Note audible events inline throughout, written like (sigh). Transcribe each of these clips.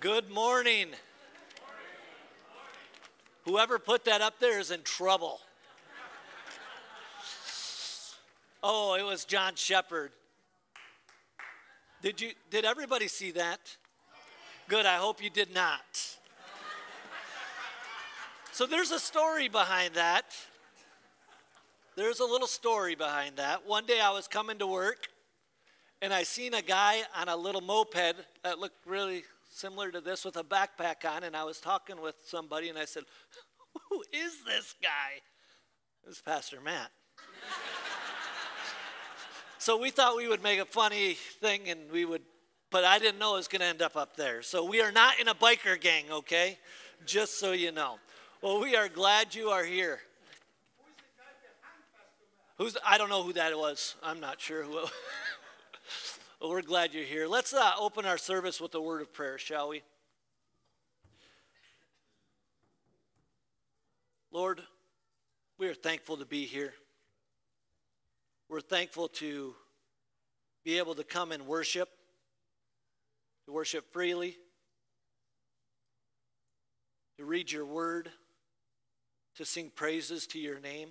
Good morning. Whoever put that up there is in trouble. Oh, it was John Shepard. Did you did everybody see that? Good, I hope you did not. So there's a story behind that. There's a little story behind that. One day I was coming to work and I seen a guy on a little moped that looked really similar to this with a backpack on, and I was talking with somebody and I said, Who is this guy? It was Pastor Matt. (laughs) so we thought we would make a funny thing and we would, but I didn't know it was going to end up up there. So we are not in a biker gang, okay? Just so you know. Well, we are glad you are here. Who's I don't know who that was. I'm not sure who. (laughs) well, we're glad you're here. Let's uh, open our service with a word of prayer, shall we? Lord, we are thankful to be here. We're thankful to be able to come and worship, to worship freely, to read your word, to sing praises to your name.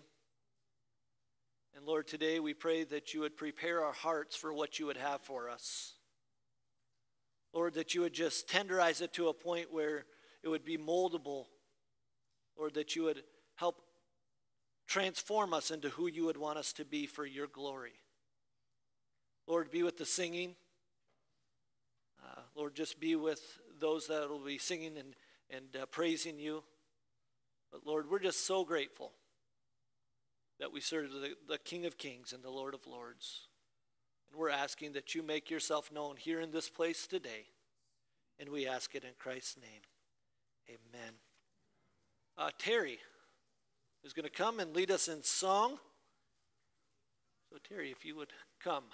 And Lord, today we pray that you would prepare our hearts for what you would have for us. Lord, that you would just tenderize it to a point where it would be moldable. Lord, that you would help transform us into who you would want us to be for your glory. Lord, be with the singing. Uh, Lord, just be with those that will be singing and, and uh, praising you. But Lord, we're just so grateful that we serve the, the King of Kings and the Lord of Lords. And we're asking that you make yourself known here in this place today. And we ask it in Christ's name. Amen. Uh, Terry is going to come and lead us in song. So, Terry, if you would come.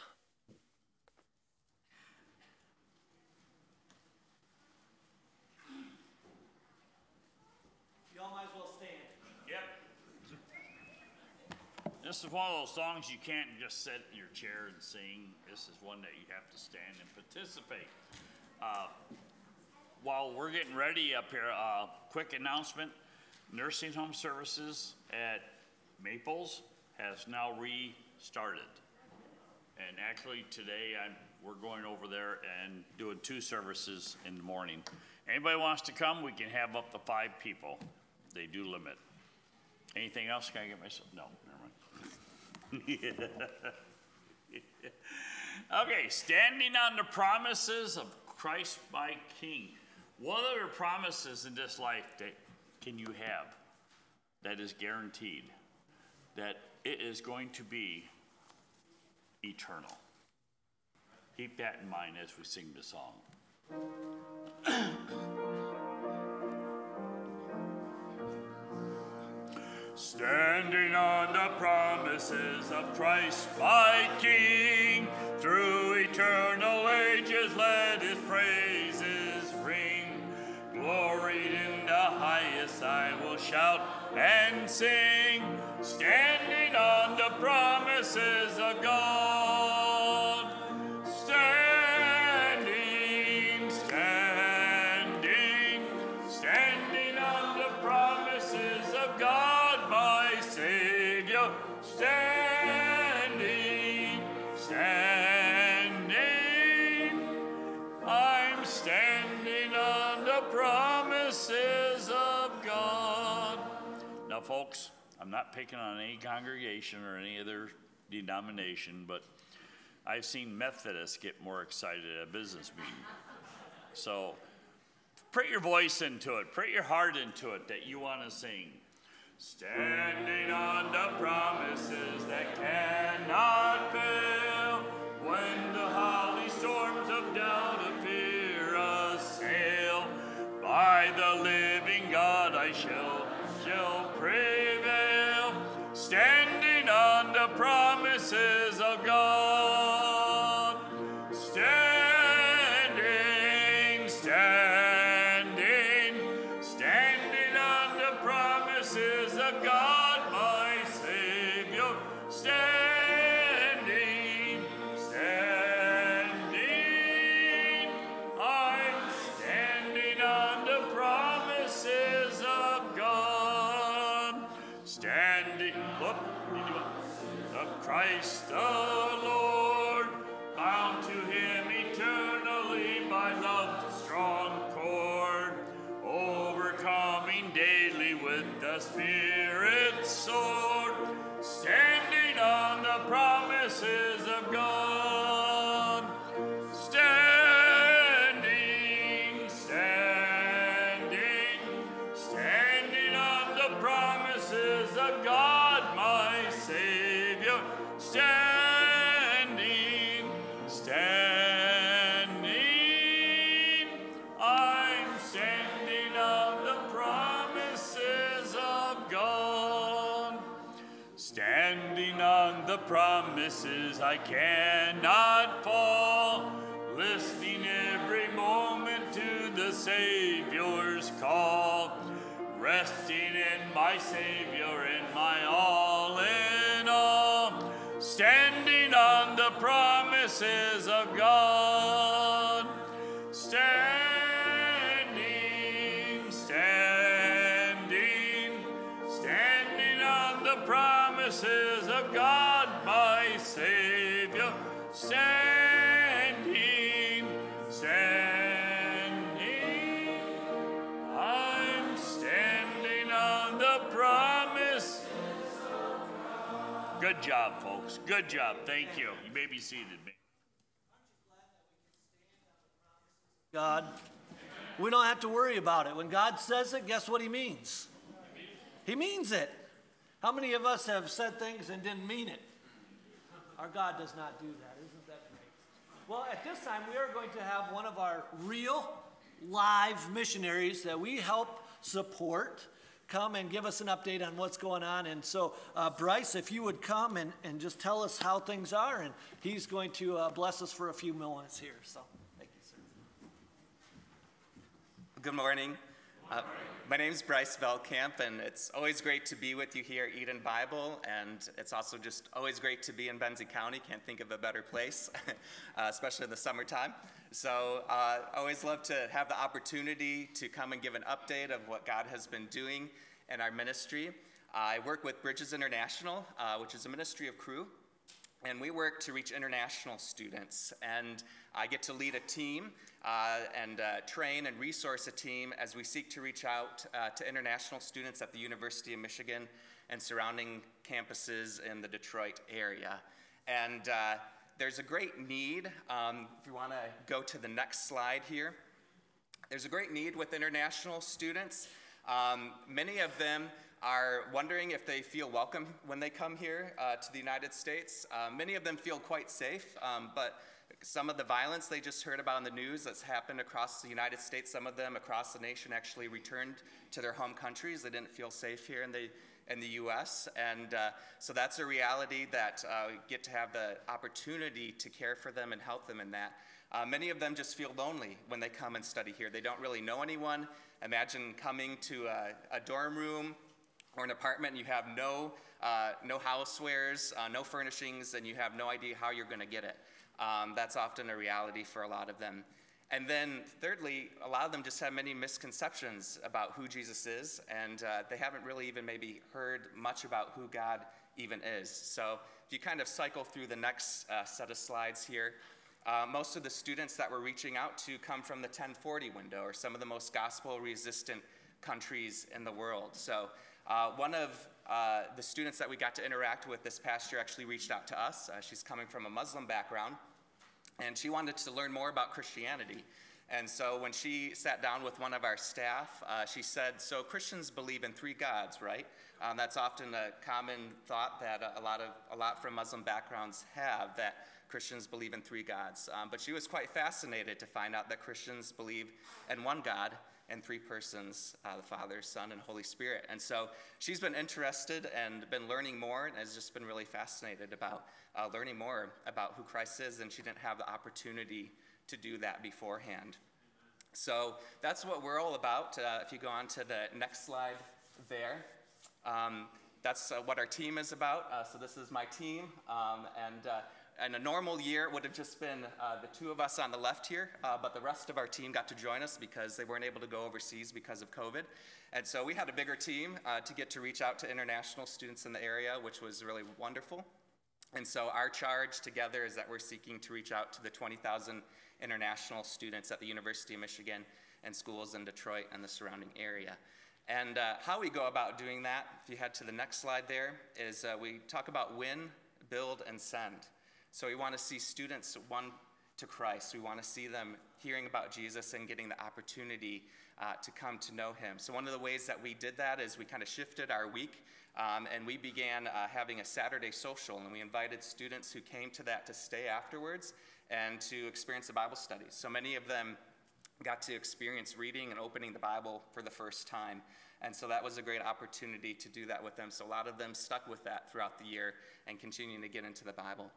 This is one of those songs you can't just sit in your chair and sing. This is one that you have to stand and participate. Uh, while we're getting ready up here, uh, quick announcement. Nursing home services at Maples has now restarted. And actually today I'm, we're going over there and doing two services in the morning. Anybody wants to come, we can have up to five people. They do limit. Anything else? Can I get myself? No. (laughs) okay, standing on the promises of Christ my King. What other promises in this life that can you have that is guaranteed that it is going to be eternal? Keep that in mind as we sing the song. (clears throat) Standing on the promises of Christ my King, through eternal ages let his praises ring. Glory in the highest I will shout and sing, standing on the promises of God. Not picking on any congregation or any other denomination, but I've seen Methodists get more excited at a business meeting. So put your voice into it, put your heart into it that you want to sing. Standing on the promises that cannot fail when the holly storms of doubt appear assail. By the living with the promises, I cannot fall. Listening every moment to the Savior's call. Resting in my Savior job, folks. Good job. Thank you. You may be seated. God. We don't have to worry about it. When God says it, guess what He means? He means it. How many of us have said things and didn't mean it? Our God does not do that. Isn't that great? Well, at this time, we are going to have one of our real live missionaries that we help support come and give us an update on what's going on. And so, uh, Bryce, if you would come and, and just tell us how things are, and he's going to uh, bless us for a few moments here. So, thank you, sir. Good morning. Uh, my name is Bryce Velkamp, and it's always great to be with you here at Eden Bible, and it's also just always great to be in Benzie County. Can't think of a better place, (laughs) uh, especially in the summertime. So, uh, always love to have the opportunity to come and give an update of what God has been doing in our ministry. I work with Bridges International, uh, which is a ministry of Cru, and we work to reach international students. And I get to lead a team uh, and uh, train and resource a team as we seek to reach out uh, to international students at the University of Michigan and surrounding campuses in the Detroit area. And uh, there's a great need. Um, if you want to go to the next slide here, there's a great need with international students. Um, many of them are wondering if they feel welcome when they come here uh, to the United States. Uh, many of them feel quite safe, um, but some of the violence they just heard about in the news that's happened across the United States, some of them across the nation actually returned to their home countries. They didn't feel safe here and the, in the U.S. And uh, so that's a reality that uh, we get to have the opportunity to care for them and help them in that. Uh, many of them just feel lonely when they come and study here. They don't really know anyone. Imagine coming to a, a dorm room or an apartment and you have no, uh, no housewares, uh, no furnishings, and you have no idea how you're going to get it. Um, that's often a reality for a lot of them. And then, thirdly, a lot of them just have many misconceptions about who Jesus is, and uh, they haven't really even maybe heard much about who God even is. So, if you kind of cycle through the next uh, set of slides here, uh, most of the students that we're reaching out to come from the 1040 window, or some of the most gospel resistant countries in the world. So, uh, one of uh, the students that we got to interact with this past year actually reached out to us. Uh, she's coming from a Muslim background, and she wanted to learn more about Christianity. And so when she sat down with one of our staff, uh, she said, So Christians believe in three gods, right? Um, that's often a common thought that a, lot of a lot from Muslim backgrounds have that Christians believe in three gods. Um, but she was quite fascinated to find out that Christians believe in one God and three persons uh, the Father, Son, and Holy Spirit. And so she's been interested and been learning more and has just been really fascinated about uh, learning more about who Christ is, and she didn't have the opportunity to do that beforehand. So that's what we're all about. Uh, if you go on to the next slide there, um, that's uh, what our team is about. Uh, so this is my team, um, and uh, in a normal year, it would have just been uh, the two of us on the left here, uh, but the rest of our team got to join us because they weren't able to go overseas because of COVID. And so we had a bigger team uh, to get to reach out to international students in the area, which was really wonderful. And so our charge together is that we're seeking to reach out to the 20,000 international students at the University of Michigan and schools in Detroit and the surrounding area. And uh, how we go about doing that, if you head to the next slide there, is uh, we talk about win, build, and send. So we want to see students won to Christ. We want to see them hearing about Jesus and getting the opportunity uh, to come to know him. So one of the ways that we did that is we kind of shifted our week um, and we began uh, having a Saturday social, and we invited students who came to that to stay afterwards and to experience a Bible study. So many of them got to experience reading and opening the Bible for the first time. And so that was a great opportunity to do that with them. So a lot of them stuck with that throughout the year and continuing to get into the Bible.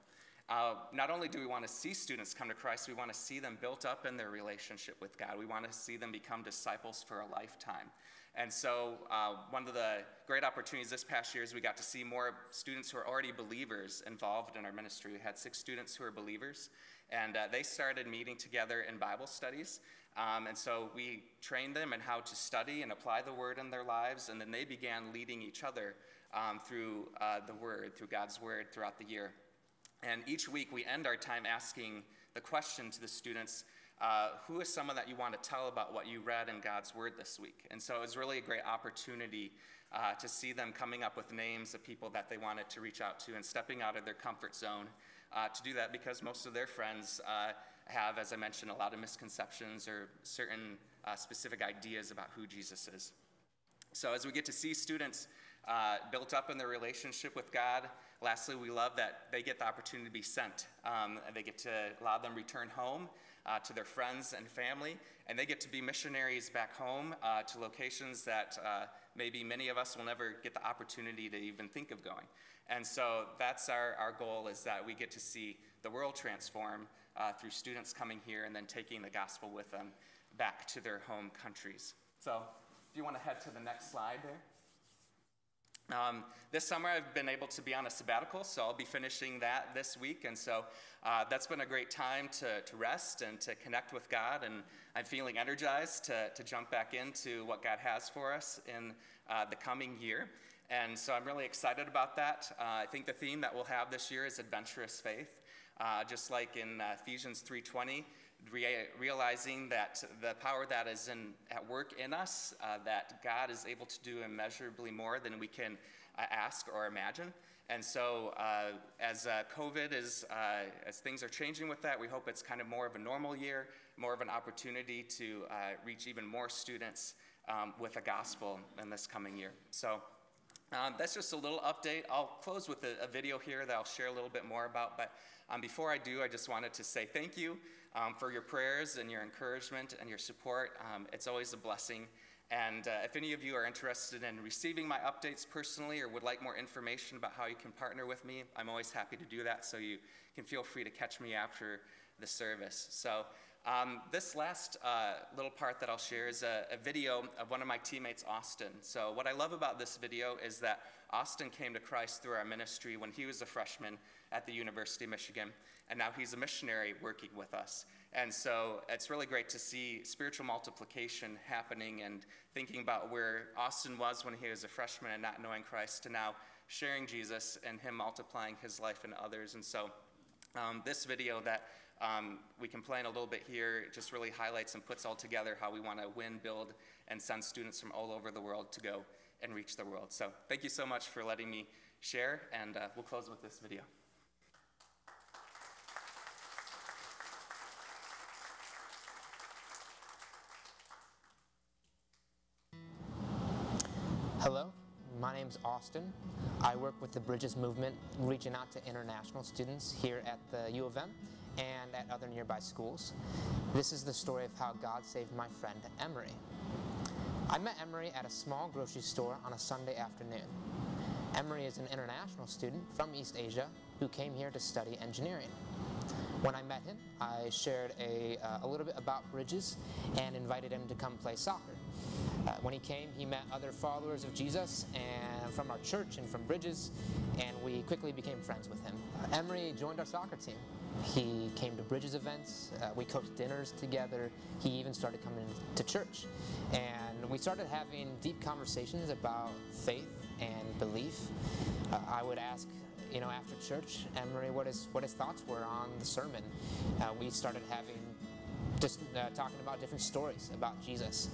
Uh, not only do we want to see students come to Christ, we want to see them built up in their relationship with God. We want to see them become disciples for a lifetime. And so, uh, one of the great opportunities this past year is we got to see more students who are already believers involved in our ministry. We had six students who are believers, and uh, they started meeting together in Bible studies. Um, and so we trained them in how to study and apply the word in their lives, and then they began leading each other um, through uh, the word, through God's word throughout the year. And each week we end our time asking the question to the students uh, who is someone that you want to tell about what you read in God's Word this week? And so it was really a great opportunity uh, to see them coming up with names of people that they wanted to reach out to and stepping out of their comfort zone uh, to do that because most of their friends uh, have, as I mentioned, a lot of misconceptions or certain uh, specific ideas about who Jesus is. So as we get to see students uh, built up in their relationship with God, lastly, we love that they get the opportunity to be sent. Um, they get to allow them return home uh, to their friends and family, and they get to be missionaries back home uh, to locations that uh, maybe many of us will never get the opportunity to even think of going. And so that's our, our goal is that we get to see the world transform uh, through students coming here and then taking the gospel with them back to their home countries. So if you want to head to the next slide there. Um, this summer, I've been able to be on a sabbatical, so I'll be finishing that this week. And so uh, that's been a great time to, to rest and to connect with God. And I'm feeling energized to, to jump back into what God has for us in uh, the coming year. And so I'm really excited about that. Uh, I think the theme that we'll have this year is adventurous faith. Uh, just like in uh, Ephesians 3.20, realizing that the power that is in, at work in us, uh, that God is able to do immeasurably more than we can uh, ask or imagine. And so, uh, as uh, COVID is, uh, as things are changing with that, we hope it's kind of more of a normal year, more of an opportunity to uh, reach even more students um, with the gospel in this coming year. So, um, that's just a little update. I'll close with a, a, video here that I'll share a little bit more about. But um, before I do, I just wanted to say thank you um, for your prayers and your encouragement and your support. Um, it's always a blessing. And uh, if any of you are interested in receiving my updates personally or would like more information about how you can partner with me, I'm always happy to do that. So you can feel free to catch me after the service. So um, this last uh, little part that I'll share is a, a, video of one of my teammates, Austin. So, what I love about this video is that Austin came to Christ through our ministry when he was a freshman at the University of Michigan, and now he's a missionary working with us. And so, it's really great to see spiritual multiplication happening and thinking about where Austin was when he was a freshman and not knowing Christ to now sharing Jesus and him multiplying his life in others. And so, um, this video that um, we can play in a little bit here. Just really highlights and puts all together how we want to win, build, and send students from all over the world to go and reach the world. So thank you so much for letting me share, and uh, we'll close with this video. Hello, my name is Austin. I work with the Bridges Movement, reaching out to international students here at the U of M and at other nearby schools. This is the story of how God saved my friend Emery. I met Emery at a small grocery store on a Sunday afternoon. Emery is an international student from East Asia who came here to study engineering. When I met him, I shared a, uh, a little bit about Bridges and invited him to come play soccer. Uh, when he came, he met other followers of Jesus and from our church and from Bridges, and we quickly became friends with him. Uh, Emery joined our soccer team. He came to Bridges events. Uh, we cooked dinners together. He even started coming to church. And we started having deep conversations about faith and belief. Uh, I would ask, you know, after church, Emery, what his, what his thoughts were on the sermon. Uh, we started having just uh, talking about different stories about Jesus.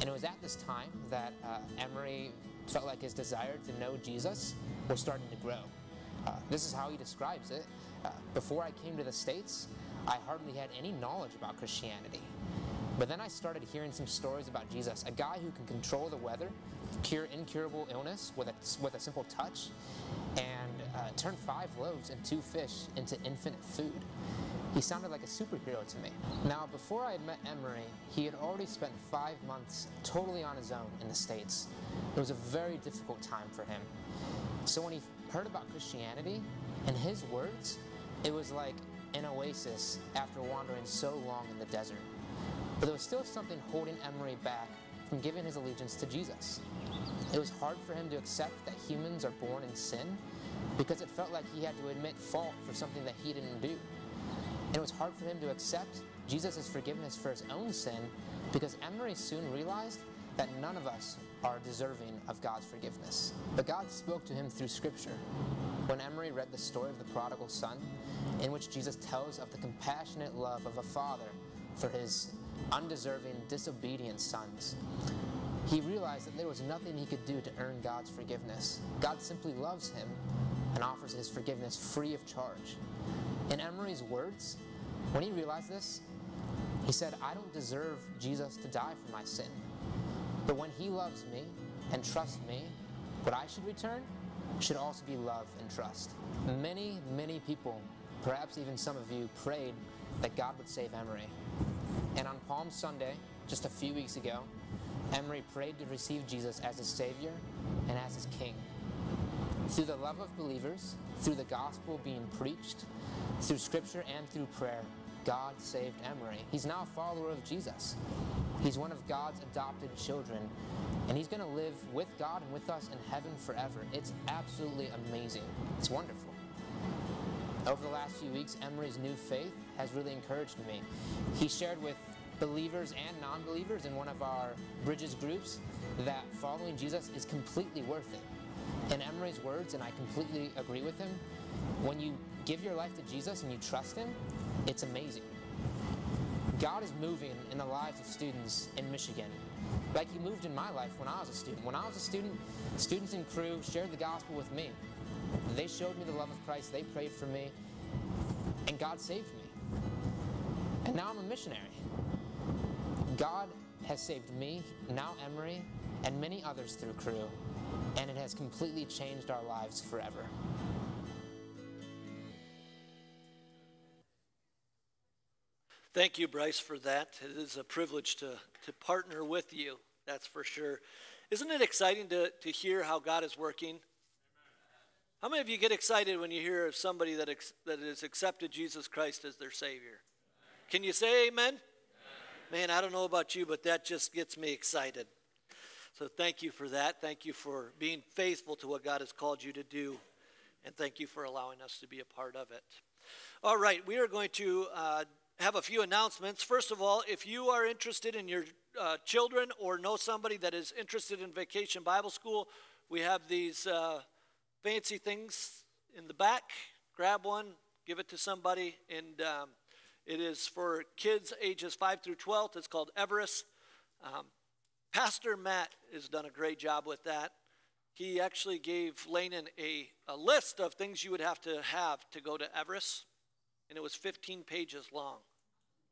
And it was at this time that uh, Emery felt like his desire to know Jesus was starting to grow. Uh, this is how he describes it. Uh, before I came to the States, I hardly had any knowledge about Christianity. But then I started hearing some stories about Jesus, a guy who can control the weather, cure incurable illness with a, with a simple touch, and uh, turn five loaves and two fish into infinite food. He sounded like a superhero to me. Now, before I had met Emery, he had already spent five months totally on his own in the States. It was a very difficult time for him. So when he heard about Christianity, in his words, it was like an oasis after wandering so long in the desert. But there was still something holding Emery back from giving his allegiance to Jesus. It was hard for him to accept that humans are born in sin because it felt like he had to admit fault for something that he didn't do. And it was hard for him to accept Jesus' forgiveness for his own sin because Emery soon realized that none of us are deserving of God's forgiveness. But God spoke to him through Scripture. When Emery read the story of the prodigal son, in which Jesus tells of the compassionate love of a father for his undeserving, disobedient sons, he realized that there was nothing he could do to earn God's forgiveness. God simply loves him and offers his forgiveness free of charge. In Emery's words, when he realized this, he said, I don't deserve Jesus to die for my sin. But when he loves me and trusts me, what I should return should also be love and trust. Many, many people, perhaps even some of you, prayed that God would save Emery. And on Palm Sunday, just a few weeks ago, Emery prayed to receive Jesus as his Savior and as his King. Through the love of believers, through the gospel being preached, through scripture and through prayer, God saved Emery. He's now a follower of Jesus. He's one of God's adopted children, and he's going to live with God and with us in heaven forever. It's absolutely amazing. It's wonderful. Over the last few weeks, Emery's new faith has really encouraged me. He shared with believers and non believers in one of our Bridges groups that following Jesus is completely worth it. In Emery's words, and I completely agree with him, when you give your life to Jesus and you trust Him, it's amazing. God is moving in the lives of students in Michigan, like He moved in my life when I was a student. When I was a student, students in Cru shared the gospel with me. They showed me the love of Christ, they prayed for me, and God saved me. And now I'm a missionary. God has saved me, now Emery, and many others through Cru, and it has completely changed our lives forever. Thank you, Bryce, for that. It is a privilege to, to partner with you, that's for sure. Isn't it exciting to, to hear how God is working? How many of you get excited when you hear of somebody that, ex, that has accepted Jesus Christ as their Savior? Can you say amen? Man, I don't know about you, but that just gets me excited. So thank you for that. Thank you for being faithful to what God has called you to do. And thank you for allowing us to be a part of it. All right, we are going to uh, have a few announcements. First of all, if you are interested in your uh, children or know somebody that is interested in Vacation Bible School, we have these uh, fancy things in the back. Grab one, give it to somebody, and um, it is for kids ages 5 through 12. It's called Everest. Um, Pastor Matt has done a great job with that. He actually gave Lanen a, a list of things you would have to have to go to Everest, and it was 15 pages long.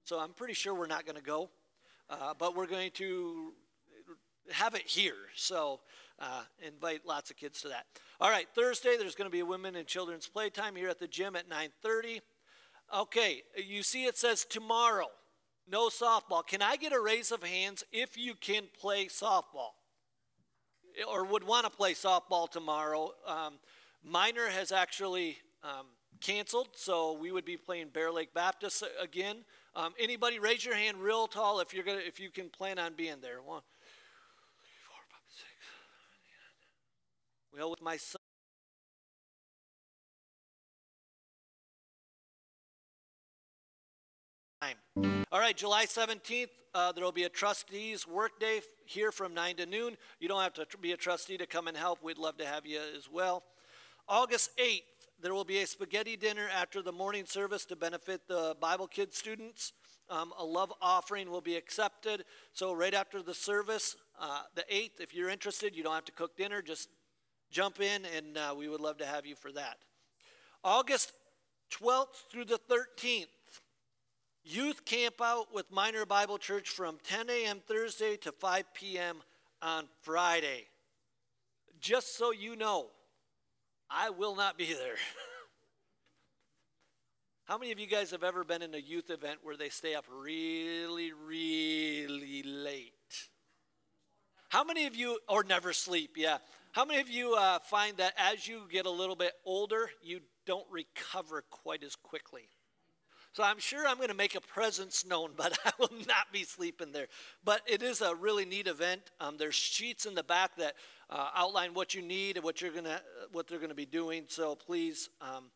So I'm pretty sure we're not going to go, uh, but we're going to have it here. So uh, invite lots of kids to that. All right, Thursday there's going to be a women and children's playtime here at the gym at 9:30. Okay, you see it says tomorrow, no softball. Can I get a raise of hands if you can play softball or would want to play softball tomorrow? Um, minor has actually um, canceled, so we would be playing Bear Lake Baptist again. Um, anybody, raise your hand real tall if you're gonna if you can plan on being there. One, three, four, five, six. Well, with my son. All right, July 17th, uh, there will be a trustees workday here from 9 to noon. You don't have to be a trustee to come and help. We'd love to have you as well. August 8th, there will be a spaghetti dinner after the morning service to benefit the Bible Kids students. Um, a love offering will be accepted. So, right after the service, uh, the 8th, if you're interested, you don't have to cook dinner, just jump in, and uh, we would love to have you for that. August 12th through the 13th, Youth camp out with Minor Bible Church from 10 a.m. Thursday to 5 p.m. on Friday. Just so you know, I will not be there. (laughs) How many of you guys have ever been in a youth event where they stay up really, really late? How many of you, or never sleep, yeah. How many of you uh, find that as you get a little bit older, you don't recover quite as quickly? So I'm sure I'm going to make a presence known, but (laughs) I will not be sleeping there. But it is a really neat event. Um, there's sheets in the back that uh, outline what you need and what you're gonna, what they're going to be doing. So please um,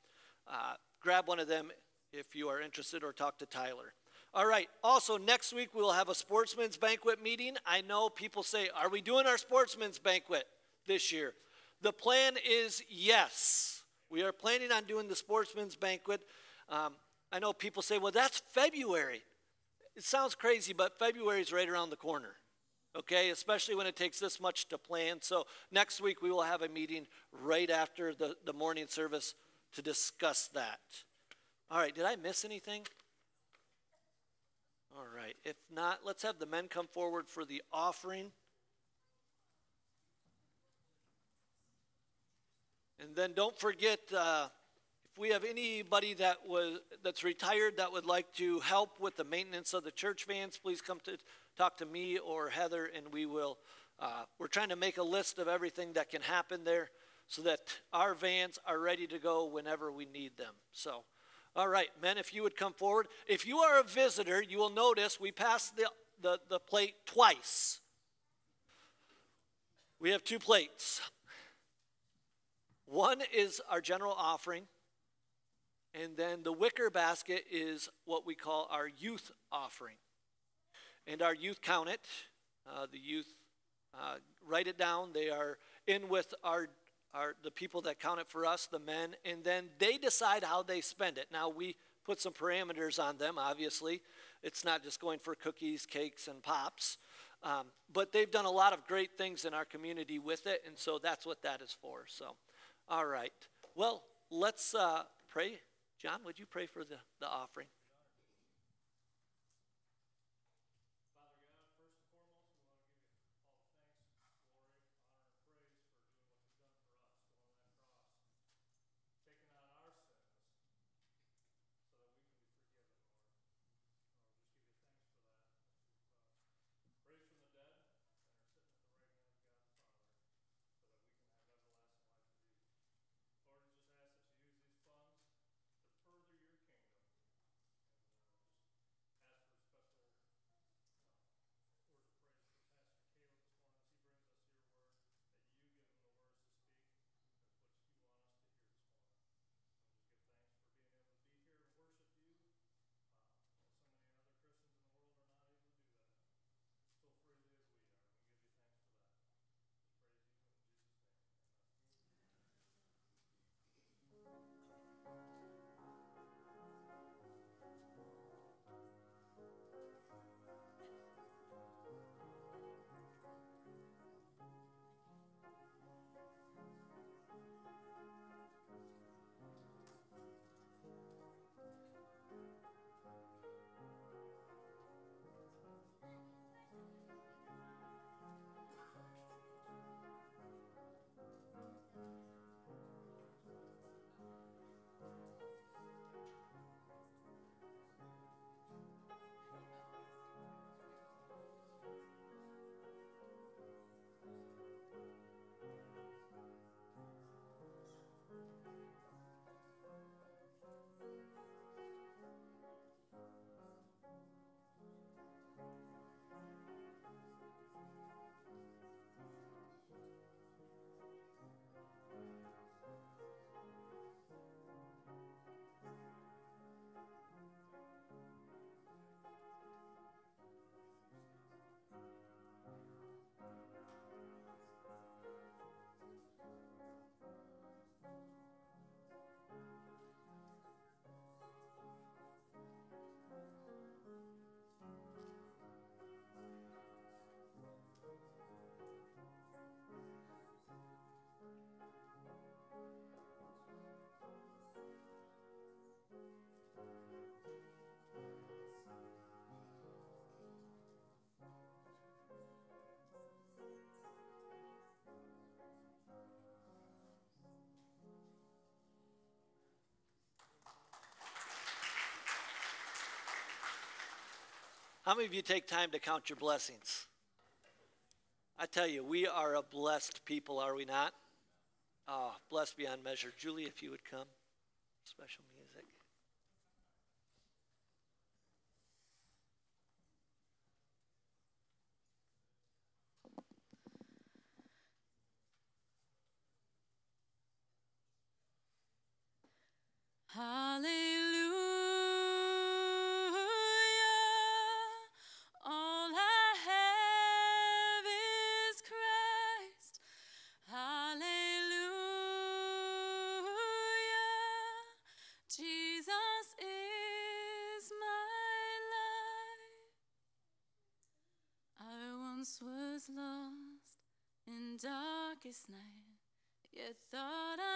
uh, grab one of them if you are interested, or talk to Tyler. All right. Also, next week we will have a sportsman's banquet meeting. I know people say, "Are we doing our sportsman's banquet this year?" The plan is yes. We are planning on doing the sportsman's banquet. Um, I know people say, well, that's February. It sounds crazy, but February is right around the corner, okay? Especially when it takes this much to plan. So next week we will have a meeting right after the, the morning service to discuss that. All right, did I miss anything? All right, if not, let's have the men come forward for the offering. And then don't forget, uh, if we have anybody that was that's retired that would like to help with the maintenance of the church vans, please come to talk to me or Heather, and we will. Uh, we're trying to make a list of everything that can happen there, so that our vans are ready to go whenever we need them. So, all right, men, if you would come forward. If you are a visitor, you will notice we passed the the, the plate twice. We have two plates. One is our general offering, and then the wicker basket is what we call our youth offering. And our youth count it. Uh, the youth uh, write it down. They are in with our, our the people that count it for us, the men, and then they decide how they spend it. Now we put some parameters on them. Obviously, it's not just going for cookies, cakes, and pops. Um, but they've done a lot of great things in our community with it, and so that's what that is for. So. All right. Well, let's uh, pray. John, would you pray for the, the offering? How many of you take time to count your blessings? I tell you, we are a blessed people, are we not? Oh, blessed beyond measure. Julie, if you would come, special music. Hallelujah. darkest night. You thought I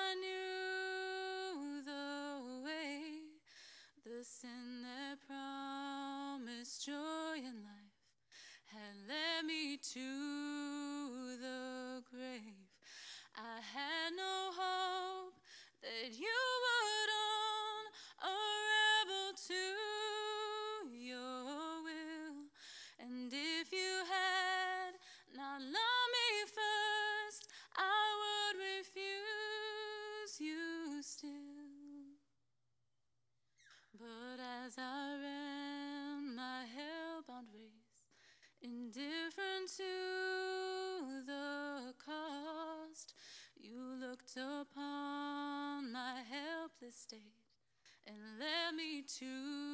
upon my helpless state and led me to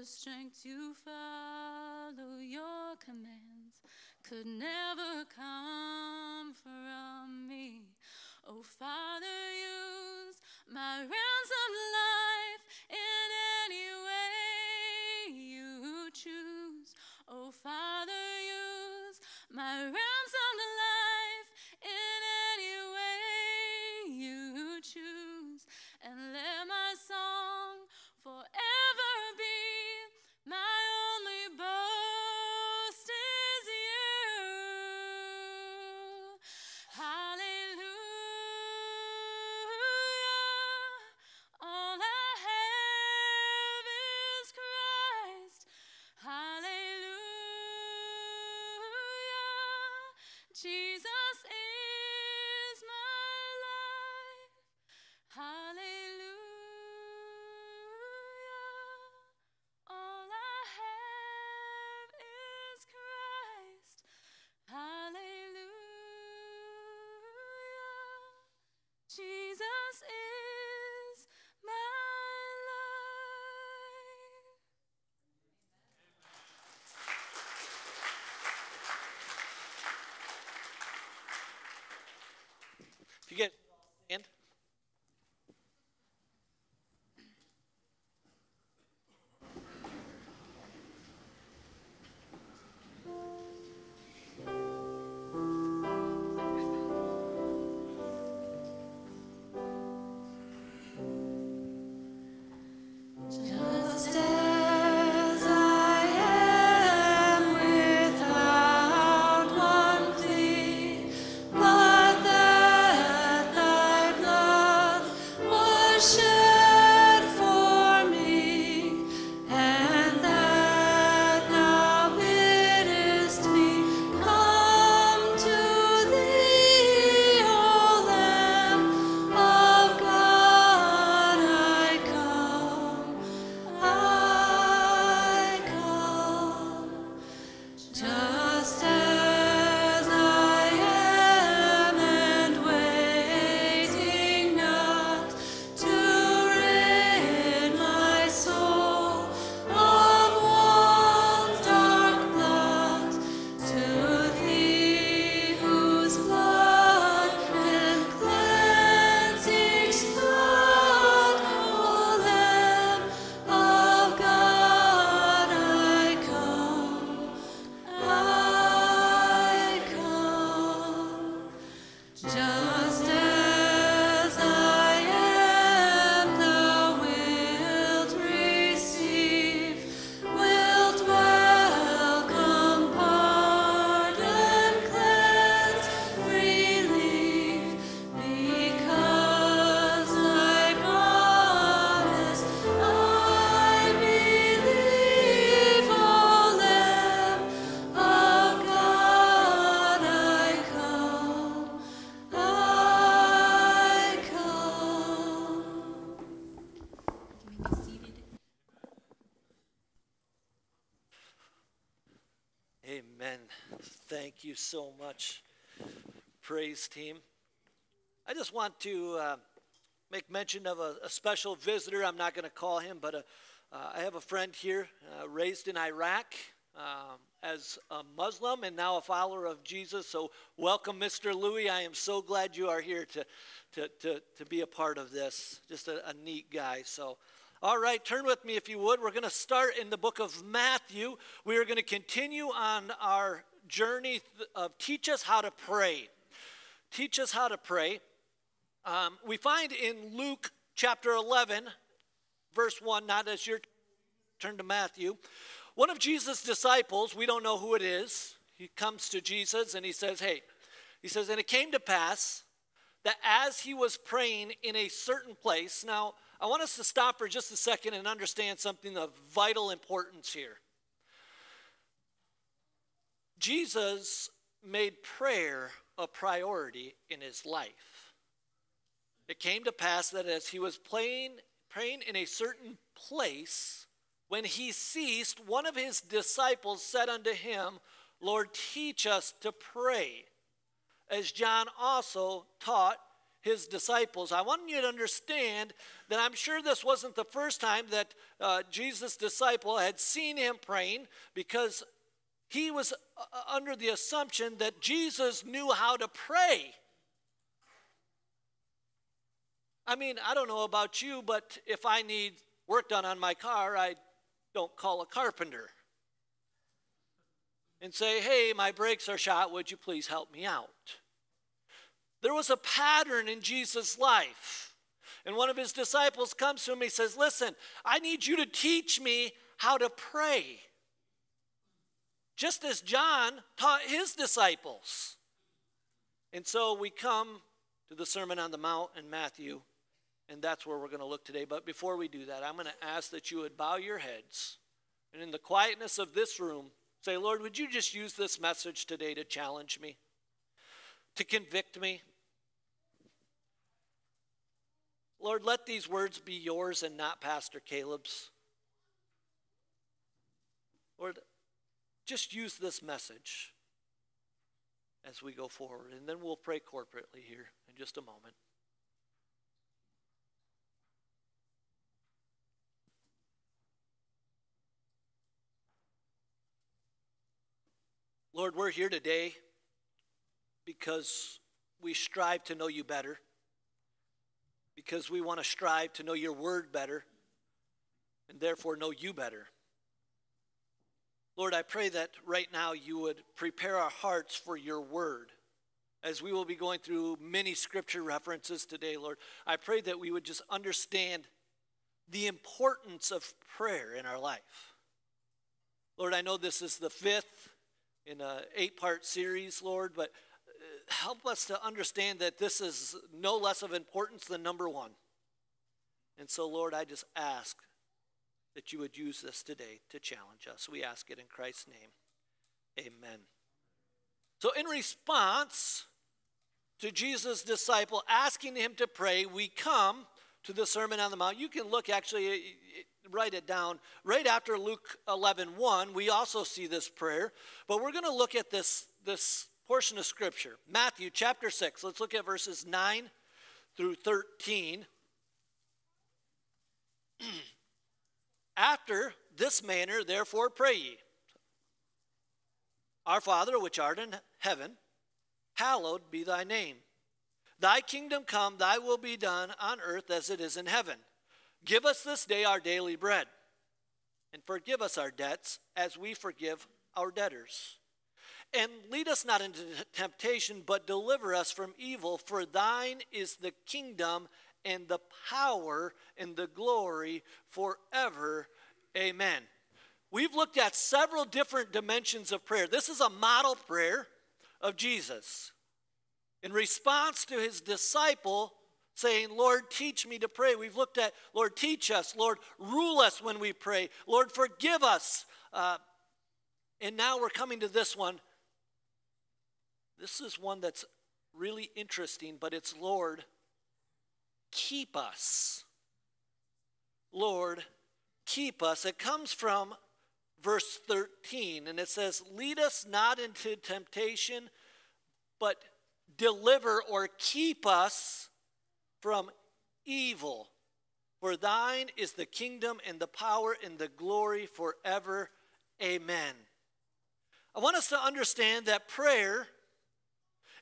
the strength to follow your commands could never come from me. Oh, Father. You so much, praise team. I just want to uh, make mention of a, a, special visitor. I'm not going to call him, but a, uh, uh, I have a friend here uh, raised in Iraq um, as a Muslim and now a follower of Jesus. So, welcome, Mr. Louis. I am so glad you are here to, to, to, to be a part of this. Just a, a neat guy. So, all right, turn with me if you would. We're going to start in the book of Matthew. We are going to continue on our journey of teach us how to pray. Teach us how to pray. Um, we find in Luke chapter 11, verse 1, not as your turn to Matthew, one of Jesus' disciples, we don't know who it is, he comes to Jesus and he says, Hey, he says, and it came to pass that as he was praying in a certain place, now I want us to stop for just a second and understand something of vital importance here. Jesus made prayer a priority in his life. It came to pass that as he was playing, praying in a certain place, when he ceased, one of his disciples said unto him, Lord, teach us to pray, as John also taught his disciples. I want you to understand that I'm sure this wasn't the first time that uh, Jesus' disciple had seen him praying because he was uh, under the assumption that Jesus knew how to pray. I mean, I don't know about you, but if I need work done on my car, I don't call a carpenter and say, hey, my brakes are shot, would you please help me out? There was a pattern in Jesus' life. And one of his disciples comes to him, he says, Listen, I need you to teach me how to pray. Just as John taught his disciples. And so we come to the Sermon on the Mount in Matthew and that's where we're going to look today. But before we do that, I'm going to ask that you would bow your heads and in the quietness of this room, say, Lord, would you just use this message today to challenge me, to convict me? Lord, let these words be yours and not Pastor Caleb's. Lord, just use this message as we go forward, and then we'll pray corporately here in just a moment. Lord, we're here today because we strive to know you better, because we want to strive to know your word better, and therefore know you better. Lord, I pray that right now you would prepare our hearts for your word. As we will be going through many scripture references today, Lord, I pray that we would just understand the importance of prayer in our life. Lord, I know this is the fifth in an eight part series, Lord, but uh, help us to understand that this is no less of importance than number one. And so, Lord, I just ask that you would use this today to challenge us. We ask it in Christ's name. Amen. So, in response to Jesus' disciple asking him to pray, we come to the Sermon on the Mount. You can look actually uh, uh, write it down. Right after Luke 11 1, we also see this prayer, but we're going to look at this, this portion of Scripture. Matthew chapter 6. Let's look at verses 9 through 13. (clears throat) after this manner, therefore, pray ye. Our Father, which art in heaven, hallowed be thy name. Thy kingdom come, thy will be done on earth as it is in heaven. Give us this day our daily bread, and forgive us our debts as we forgive our debtors. And lead us not into temptation, but deliver us from evil. For thine is the kingdom and the power and the glory forever. Amen. We've looked at several different dimensions of prayer. This is a model prayer of Jesus. In response to his disciple saying, Lord, teach me to pray. We've looked at, Lord, teach us. Lord, rule us when we pray. Lord, forgive us. Uh, and now we're coming to this one. This is one that's really interesting, but it's Lord, keep us. Lord, keep us. It comes from verse 13, and it says, Lead us not into temptation, but deliver or keep us from evil. For thine is the kingdom and the power and the glory forever. Amen. I want us to understand that prayer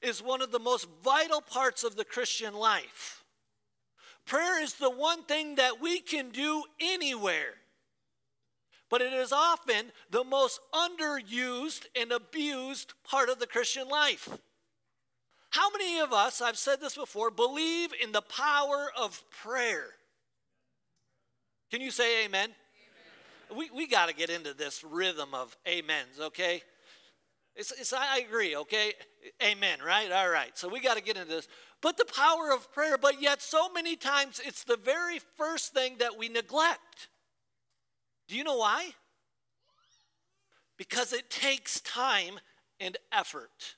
is one of the most vital parts of the Christian life. Prayer is the one thing that we can do anywhere, but it is often the most underused and abused part of the Christian life. How many of us, I've said this before, believe in the power of prayer? Can you say amen? amen. We, we got to get into this rhythm of amens, okay? It's, it's, I agree, okay? Amen, right? All right. So we got to get into this. But the power of prayer, but yet so many times it's the very first thing that we neglect. Do you know why? Because it takes time and effort.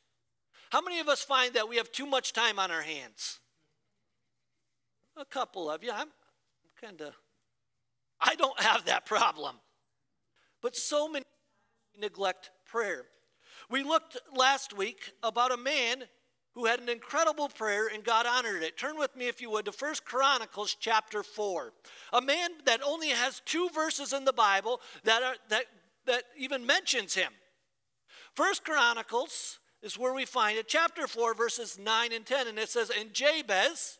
How many of us find that we have too much time on our hands? A couple of you. I'm kind of, I don't have that problem. But so many neglect prayer. We looked last week about a man who had an incredible prayer and God honored it. Turn with me, if you would, to First Chronicles chapter 4. A man that only has two verses in the Bible that, are, that, that even mentions him. First Chronicles is where we find it, chapter 4, verses 9 and 10. And it says, And Jabez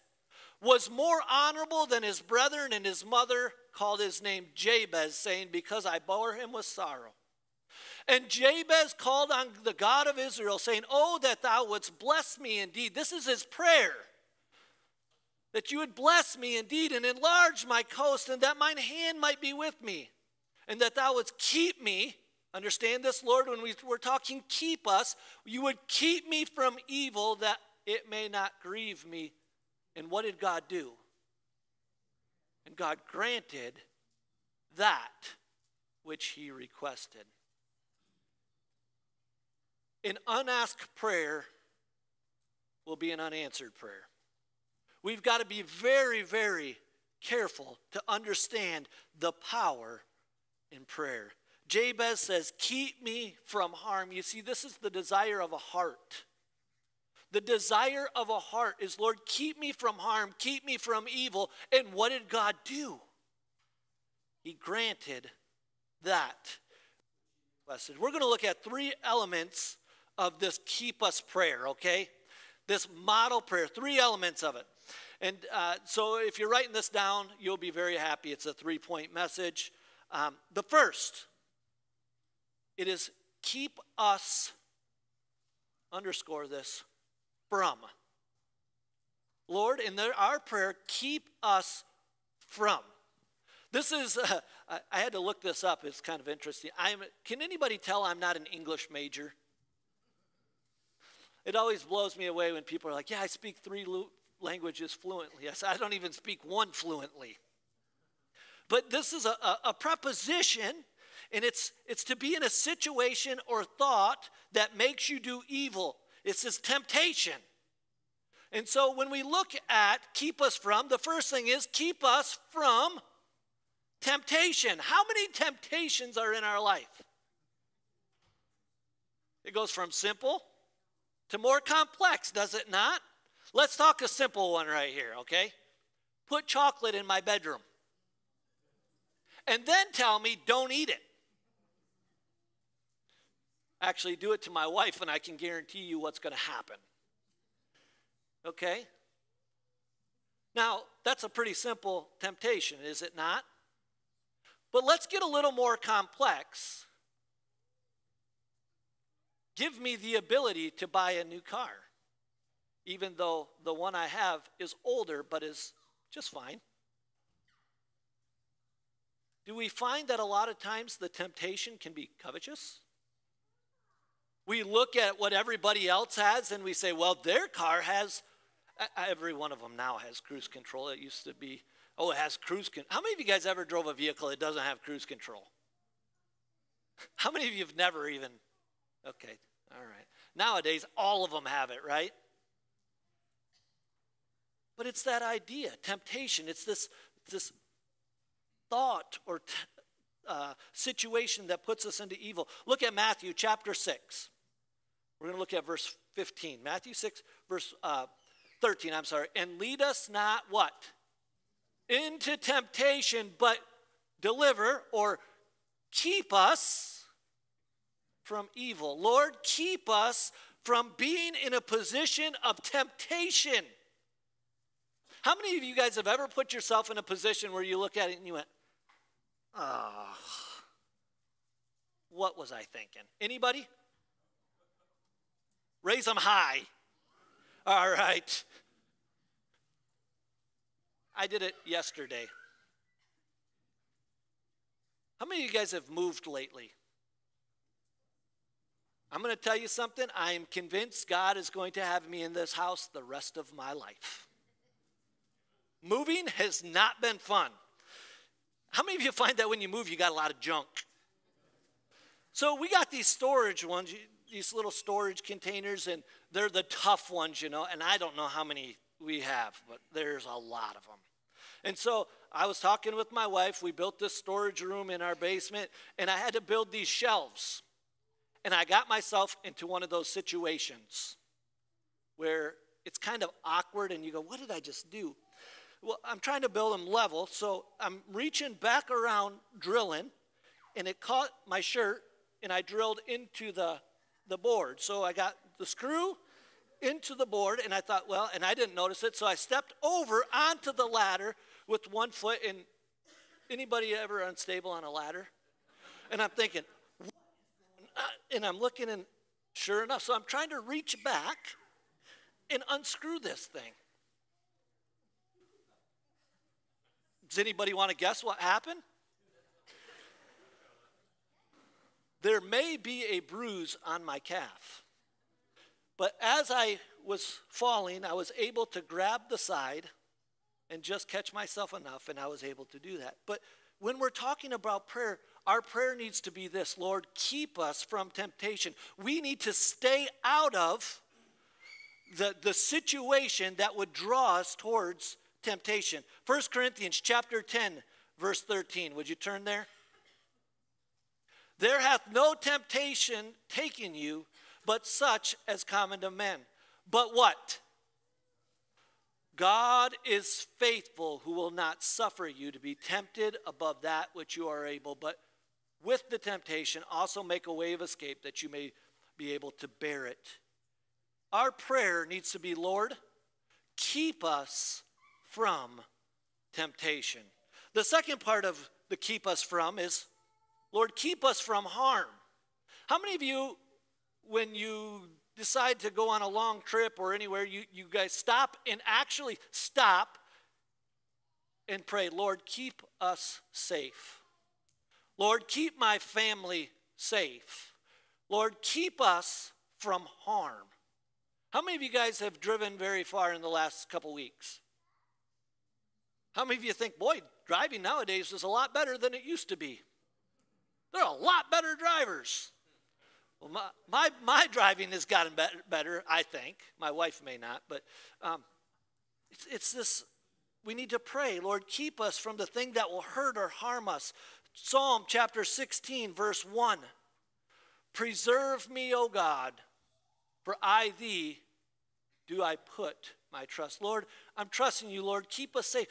was more honorable than his brethren, and his mother called his name Jabez, saying, Because I bore him with sorrow. And Jabez called on the God of Israel, saying, Oh, that thou wouldst bless me indeed. This is his prayer. That you would bless me indeed and enlarge my coast, and that mine hand might be with me, and that thou wouldst keep me. Understand this, Lord, when we, we're talking keep us, you would keep me from evil that it may not grieve me. And what did God do? And God granted that which he requested. An unasked prayer will be an unanswered prayer. We've got to be very, very careful to understand the power in prayer. Jabez says, Keep me from harm. You see, this is the desire of a heart. The desire of a heart is, Lord, keep me from harm, keep me from evil. And what did God do? He granted that. Blessed. We're going to look at three elements of this keep us prayer, okay? This model prayer, three elements of it. And uh, so if you're writing this down, you'll be very happy. It's a three point message. Um, the first, it is keep us, underscore this, from. Lord, in our prayer, keep us from. This is, (laughs) uh, I had to look this up. It's kind of interesting. I'm, can anybody tell I'm not an English major? It always blows me away when people are like, Yeah, I speak three languages fluently. I said, I don't even speak one fluently. But this is a, a, a preposition, and it's, it's to be in a situation or thought that makes you do evil. It's this temptation. And so when we look at keep us from, the first thing is keep us from temptation. How many temptations are in our life? It goes from simple to more complex, does it not? Let's talk a simple one right here, okay? Put chocolate in my bedroom. And then tell me, don't eat it. Actually, do it to my wife, and I can guarantee you what's going to happen. Okay? Now, that's a pretty simple temptation, is it not? But let's get a little more complex Give me the ability to buy a new car, even though the one I have is older but is just fine. Do we find that a lot of times the temptation can be covetous? We look at what everybody else has and we say, well, their car has, every one of them now has cruise control. It used to be, oh, it has cruise control. How many of you guys ever drove a vehicle that doesn't have cruise control? (laughs) How many of you have never even, okay, all right. Nowadays, all of them have it, right? But it's that idea, temptation. It's this, this thought or t- uh, situation that puts us into evil. Look at Matthew chapter 6. We're going to look at verse 15. Matthew 6, verse uh, 13, I'm sorry. And lead us not what? Into temptation, but deliver or keep us from evil. Lord, keep us from being in a position of temptation. How many of you guys have ever put yourself in a position where you look at it and you went, oh, what was I thinking? Anybody? Raise them high. All right. I did it yesterday. How many of you guys have moved lately? I'm going to tell you something. I am convinced God is going to have me in this house the rest of my life. Moving has not been fun. How many of you find that when you move, you got a lot of junk? So we got these storage ones, these little storage containers, and they're the tough ones, you know, and I don't know how many we have, but there's a lot of them. And so I was talking with my wife. We built this storage room in our basement, and I had to build these shelves. And I got myself into one of those situations where it's kind of awkward, and you go, What did I just do? Well, I'm trying to build them level, so I'm reaching back around drilling, and it caught my shirt, and I drilled into the, the board. So I got the screw into the board, and I thought, well, and I didn't notice it, so I stepped over onto the ladder with one foot. And anybody ever unstable on a ladder? And I'm thinking, and I'm looking, and sure enough, so I'm trying to reach back and unscrew this thing. Does anybody want to guess what happened? There may be a bruise on my calf. But as I was falling, I was able to grab the side and just catch myself enough, and I was able to do that. But when we're talking about prayer, our prayer needs to be this Lord, keep us from temptation. We need to stay out of the, the situation that would draw us towards temptation. 1 Corinthians chapter 10, verse 13. Would you turn there? There hath no temptation taken you, but such as common to men. But what? God is faithful, who will not suffer you to be tempted above that which you are able, but with the temptation also make a way of escape that you may be able to bear it. Our prayer needs to be Lord, keep us from temptation. The second part of the keep us from is, Lord, keep us from harm. How many of you, when you decide to go on a long trip or anywhere, you, you guys stop and actually stop and pray, Lord, keep us safe. Lord, keep my family safe. Lord, keep us from harm. How many of you guys have driven very far in the last couple weeks? How many of you think, boy, driving nowadays is a lot better than it used to be? There are a lot better drivers. Well, my, my, my driving has gotten better, better, I think. My wife may not, but um, it's, it's this we need to pray, Lord, keep us from the thing that will hurt or harm us. Psalm chapter 16, verse 1 Preserve me, O God, for I thee do I put my trust. Lord, I'm trusting you, Lord. Keep us safe.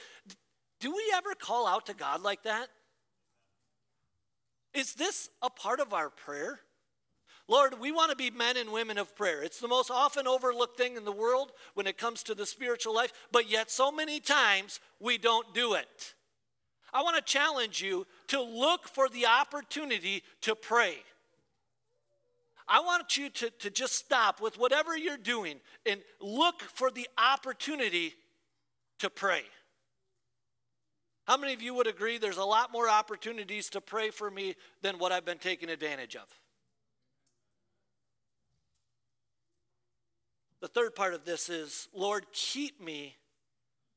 Do we ever call out to God like that? Is this a part of our prayer? Lord, we want to be men and women of prayer. It's the most often overlooked thing in the world when it comes to the spiritual life, but yet so many times we don't do it. I want to challenge you to look for the opportunity to pray. I want you to, to just stop with whatever you're doing and look for the opportunity to pray. How many of you would agree there's a lot more opportunities to pray for me than what I've been taking advantage of? The third part of this is Lord, keep me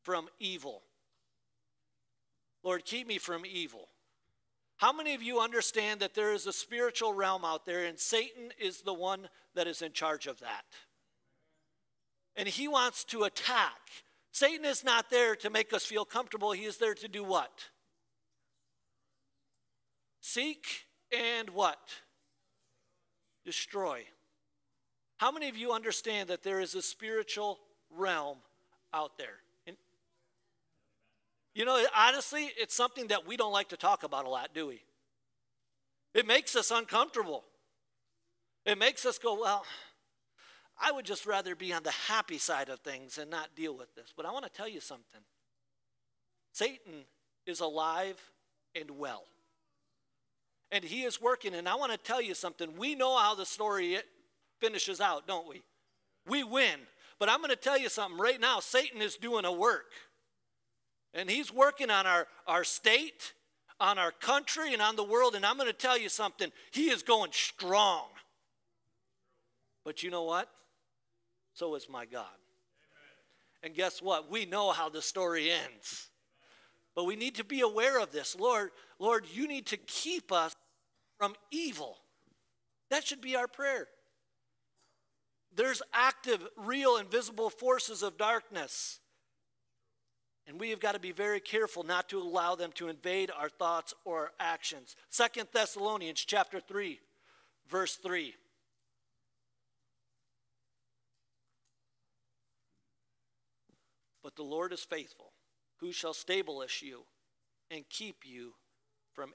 from evil. Lord, keep me from evil. How many of you understand that there is a spiritual realm out there and Satan is the one that is in charge of that? And he wants to attack. Satan is not there to make us feel comfortable, he is there to do what? seek and what? Destroy. How many of you understand that there is a spiritual realm out there? You know, honestly, it's something that we don't like to talk about a lot, do we? It makes us uncomfortable. It makes us go, well, I would just rather be on the happy side of things and not deal with this. But I want to tell you something Satan is alive and well. And he is working. And I want to tell you something. We know how the story finishes out, don't we? We win. But I'm going to tell you something right now Satan is doing a work. And he's working on our, our state, on our country, and on the world. And I'm going to tell you something. He is going strong. But you know what? So is my God. And guess what? We know how the story ends. But we need to be aware of this. Lord, Lord, you need to keep us from evil. That should be our prayer. There's active, real, invisible forces of darkness. And we have got to be very careful not to allow them to invade our thoughts or our actions. Second Thessalonians chapter 3, verse 3. But the Lord is faithful, who shall establish you and keep you from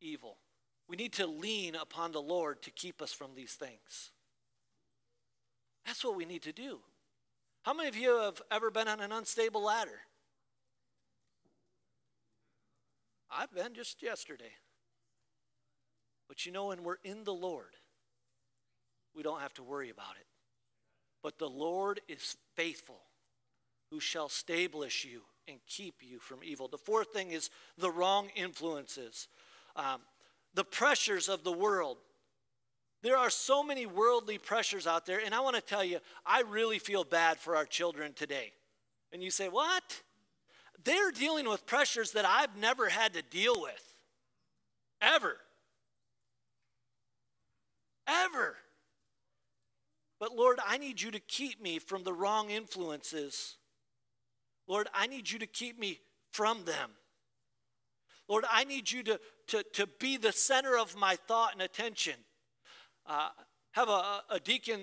evil. We need to lean upon the Lord to keep us from these things. That's what we need to do. How many of you have ever been on an unstable ladder? I've been just yesterday. But you know, when we're in the Lord, we don't have to worry about it. But the Lord is faithful who shall establish you and keep you from evil. The fourth thing is the wrong influences, um, the pressures of the world. There are so many worldly pressures out there, and I want to tell you, I really feel bad for our children today. And you say, What? They're dealing with pressures that I've never had to deal with. Ever. Ever. But Lord, I need you to keep me from the wrong influences Lord, I need you to keep me from them. Lord, I need you to, to, to be the center of my thought and attention. Uh, have a, a deacon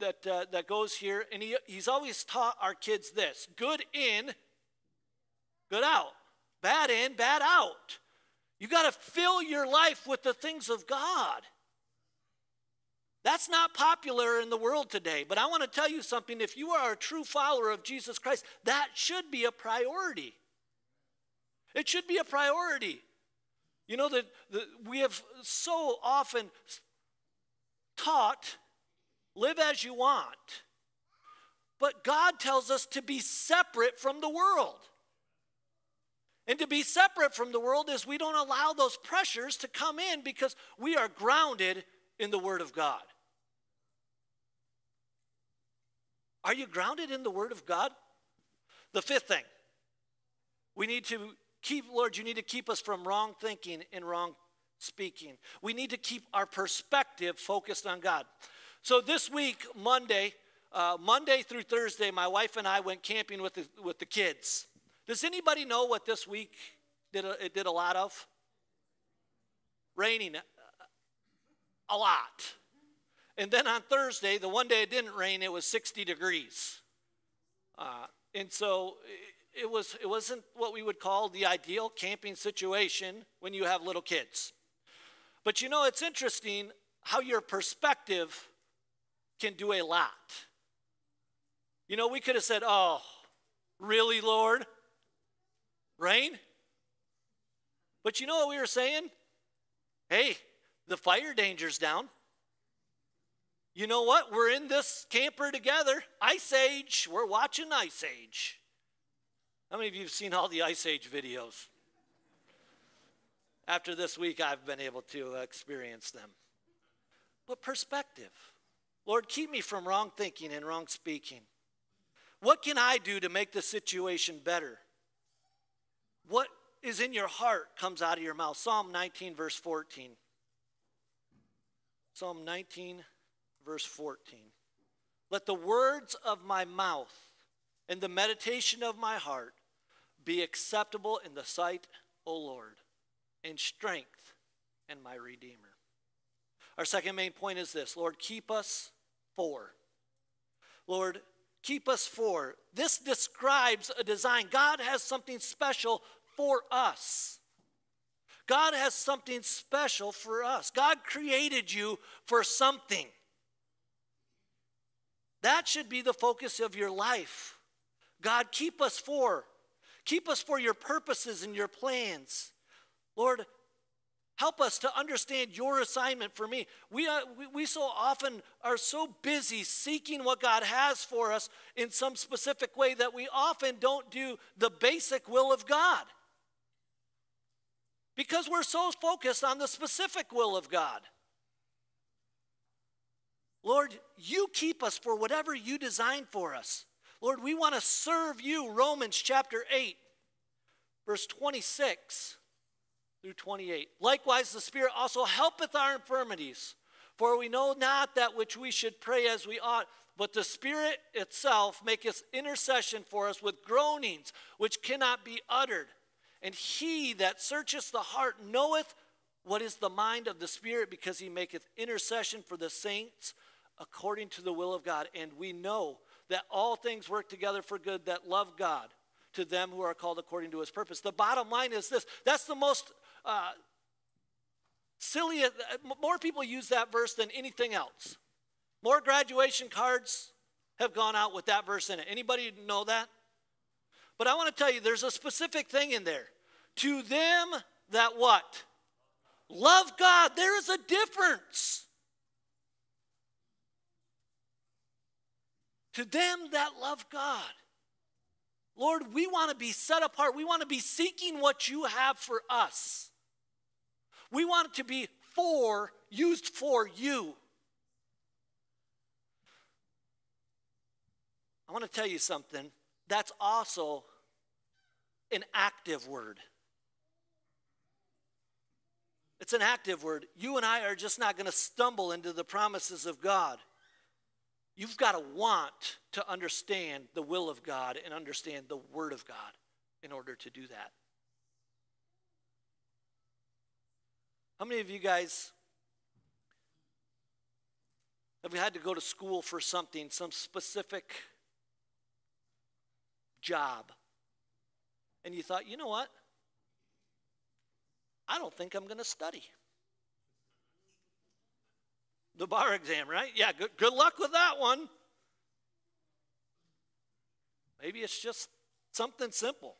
that, uh, that goes here, and he, he's always taught our kids this good in, good out. Bad in, bad out. You got to fill your life with the things of God. That's not popular in the world today, but I want to tell you something. If you are a true follower of Jesus Christ, that should be a priority. It should be a priority. You know that we have so often taught live as you want. But God tells us to be separate from the world. And to be separate from the world is we don't allow those pressures to come in because we are grounded in the Word of God. Are you grounded in the Word of God? The fifth thing, we need to keep, Lord, you need to keep us from wrong thinking and wrong speaking. We need to keep our perspective focused on God. So this week, Monday, uh, Monday through Thursday, my wife and I went camping with the, with the kids. Does anybody know what this week did a, it did a lot of? Raining a lot. And then on Thursday, the one day it didn't rain, it was 60 degrees. Uh, and so it, was, it wasn't what we would call the ideal camping situation when you have little kids. But you know, it's interesting how your perspective can do a lot. You know, we could have said, Oh, really, Lord? Rain? But you know what we were saying? Hey, the fire danger's down. You know what? We're in this camper together. Ice Age. We're watching Ice Age. How many of you have seen all the Ice Age videos? After this week, I've been able to experience them. But perspective. Lord, keep me from wrong thinking and wrong speaking. What can I do to make the situation better? What is in your heart comes out of your mouth. Psalm 19, verse 14. Psalm 19, verse 14. Let the words of my mouth and the meditation of my heart be acceptable in the sight, O Lord, and strength and my Redeemer. Our second main point is this Lord, keep us for. Lord, keep us for. This describes a design. God has something special for us. God has something special for us. God created you for something. That should be the focus of your life. God, keep us for. Keep us for your purposes and your plans. Lord, help us to understand your assignment for me. We, are, we, we so often are so busy seeking what God has for us in some specific way that we often don't do the basic will of God. Because we're so focused on the specific will of God. Lord, you keep us for whatever you design for us. Lord, we want to serve you. Romans chapter 8, verse 26 through 28. Likewise, the Spirit also helpeth our infirmities, for we know not that which we should pray as we ought, but the Spirit itself maketh intercession for us with groanings which cannot be uttered. And he that searcheth the heart knoweth what is the mind of the Spirit, because he maketh intercession for the saints according to the will of God. And we know that all things work together for good that love God to them who are called according to his purpose. The bottom line is this that's the most uh, silly, uh, more people use that verse than anything else. More graduation cards have gone out with that verse in it. Anybody know that? But I want to tell you there's a specific thing in there. To them that what? Love God. There is a difference. to them that love God. Lord, we want to be set apart. We want to be seeking what you have for us. We want it to be for, used for you. I want to tell you something. That's also an active word. It's an active word. You and I are just not going to stumble into the promises of God. You've got to want to understand the will of God and understand the Word of God in order to do that. How many of you guys have had to go to school for something, some specific job, and you thought, you know what? I don't think I'm going to study the bar exam, right? Yeah, good, good luck with that one. Maybe it's just something simple.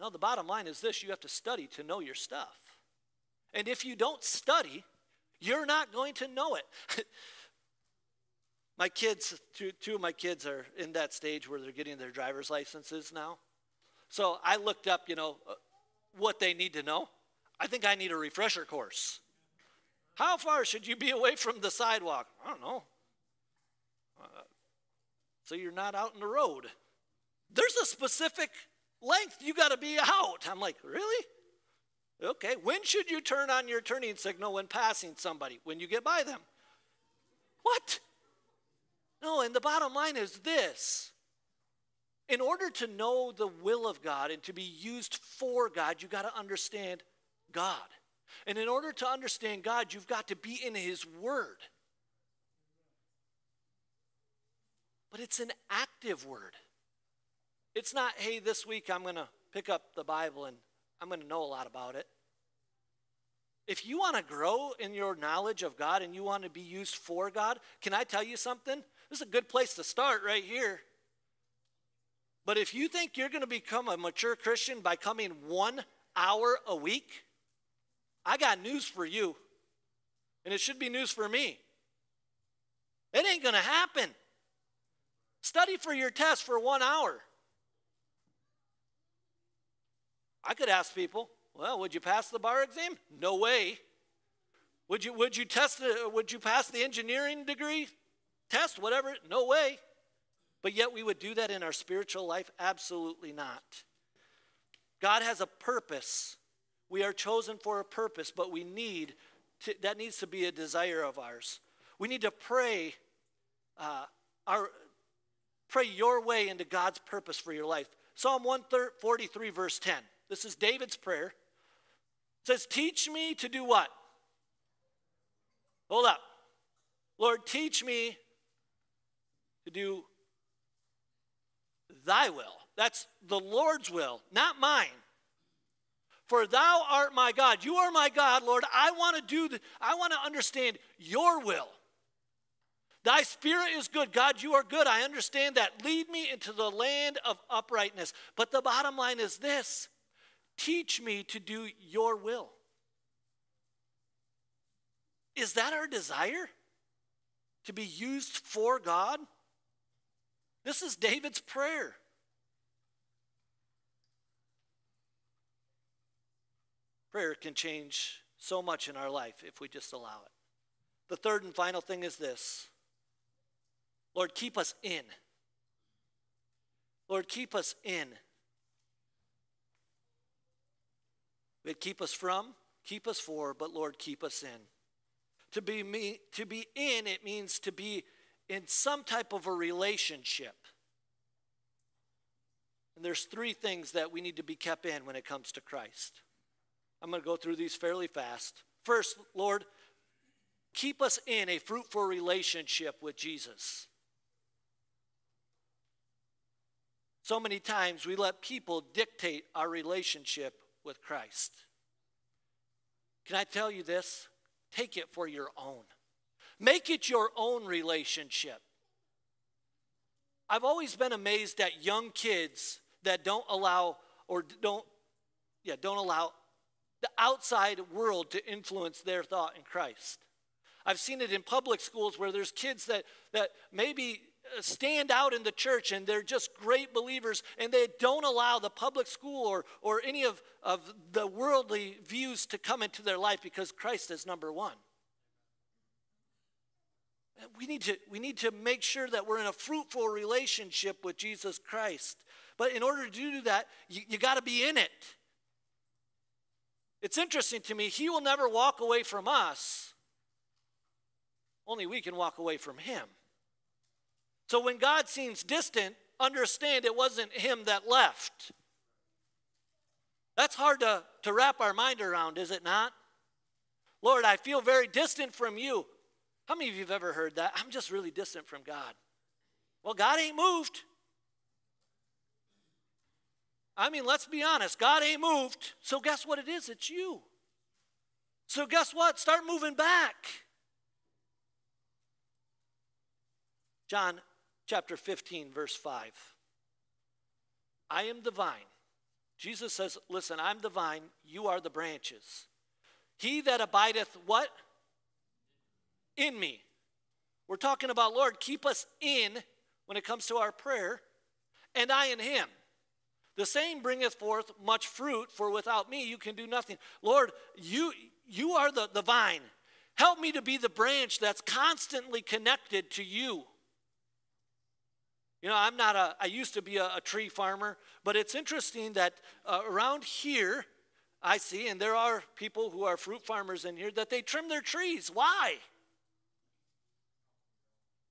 No, the bottom line is this you have to study to know your stuff. And if you don't study, you're not going to know it. (laughs) my kids, two, two of my kids are in that stage where they're getting their driver's licenses now. So I looked up, you know, uh, what they need to know. I think I need a refresher course. How far should you be away from the sidewalk? I don't know. Uh, so you're not out in the road. There's a specific length you got to be out. I'm like, really? Okay, when should you turn on your turning signal when passing somebody? When you get by them. What? No, and the bottom line is this. In order to know the will of God and to be used for God, you got to understand God. And in order to understand God, you've got to be in His Word. But it's an active word. It's not, hey, this week I'm going to pick up the Bible and I'm going to know a lot about it. If you want to grow in your knowledge of God and you want to be used for God, can I tell you something? This is a good place to start right here. But if you think you're going to become a mature Christian by coming one hour a week, I got news for you, and it should be news for me. It ain't going to happen. Study for your test for one hour. I could ask people, well, would you pass the bar exam? No way. Would you, would you test the, would you pass the engineering degree test, whatever? No way. But yet we would do that in our spiritual life? Absolutely not. God has a purpose we are chosen for a purpose, but we need to, that needs to be a desire of ours. We need to pray uh, our pray your way into God's purpose for your life. Psalm 143 verse 10. This is David's prayer. says, Teach me to do what? Hold up. Lord, teach me to do thy will. That's the Lord's will, not mine. For thou art my God. You are my God, Lord. I want to do the, I want to understand your will. Thy spirit is good. God, you are good. I understand that. Lead me into the land of uprightness. But the bottom line is this teach me to do your will. Is that our desire? To be used for God? This is David's prayer. Prayer can change so much in our life if we just allow it. The third and final thing is this Lord, keep us in. Lord, keep us in. But keep us from, keep us for, but Lord, keep us in. To be, me, to be in, it means to be in some type of a relationship. And there's three things that we need to be kept in when it comes to Christ. I'm going to go through these fairly fast. First, Lord, keep us in a fruitful relationship with Jesus. So many times we let people dictate our relationship with Christ. Can I tell you this? Take it for your own. Make it your own relationship. I've always been amazed at young kids that don't allow or don't yeah, don't allow the outside world to influence their thought in Christ. I've seen it in public schools where there's kids that, that maybe uh, stand out in the church and they're just great believers and they don't allow the public school or, or any of, of the worldly views to come into their life because Christ is number one. We need, to, we need to make sure that we're in a fruitful relationship with Jesus Christ. But in order to do that, you, you got to be in it. It's interesting to me, he will never walk away from us, only we can walk away from him. So when God seems distant, understand it wasn't him that left. That's hard to, to wrap our mind around, is it not? Lord, I feel very distant from you. How many of you have ever heard that? I'm just really distant from God. Well, God ain't moved. I mean, let's be honest, God ain't moved. So guess what it is? It's you. So guess what? Start moving back. John chapter 15, verse 5. I am the vine. Jesus says, Listen, I'm the vine, you are the branches. He that abideth what? In me. We're talking about, Lord, keep us in when it comes to our prayer, and I in him. The same bringeth forth much fruit, for without me you can do nothing. Lord, you, you are the, the vine. Help me to be the branch that's constantly connected to you. You know, I'm not a, I used to be a, a tree farmer, but it's interesting that uh, around here, I see, and there are people who are fruit farmers in here, that they trim their trees. Why?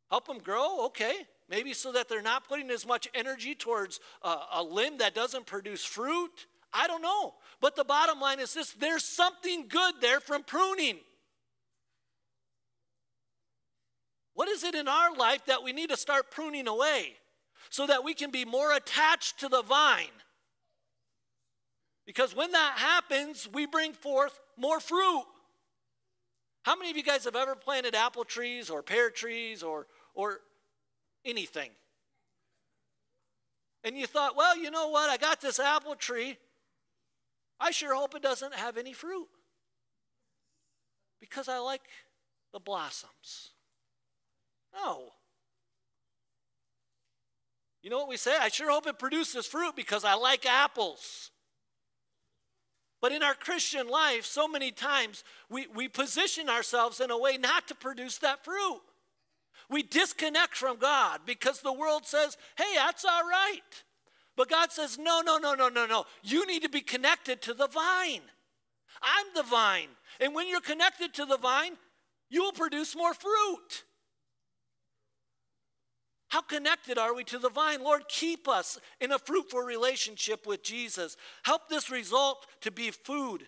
Help them grow? Okay. Maybe so that they're not putting as much energy towards a, a limb that doesn't produce fruit. I don't know. But the bottom line is this there's something good there from pruning. What is it in our life that we need to start pruning away so that we can be more attached to the vine? Because when that happens, we bring forth more fruit. How many of you guys have ever planted apple trees or pear trees or, or anything. And you thought, well, you know what? I got this apple tree. I sure hope it doesn't have any fruit because I like the blossoms. No. You know what we say? I sure hope it produces fruit because I like apples. But in our Christian life, so many times we, we position ourselves in a way not to produce that fruit. We disconnect from God because the world says, hey, that's all right. But God says, no, no, no, no, no, no. You need to be connected to the vine. I'm the vine. And when you're connected to the vine, you will produce more fruit. How connected are we to the vine? Lord, keep us in a fruitful relationship with Jesus. Help this result to be food